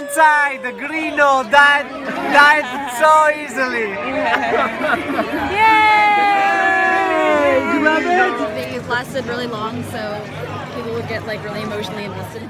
the Greeno died, died so easily. Yay! You love it? They lasted really long, so people would get like really emotionally invested.